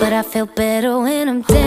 But I feel better when I'm dead.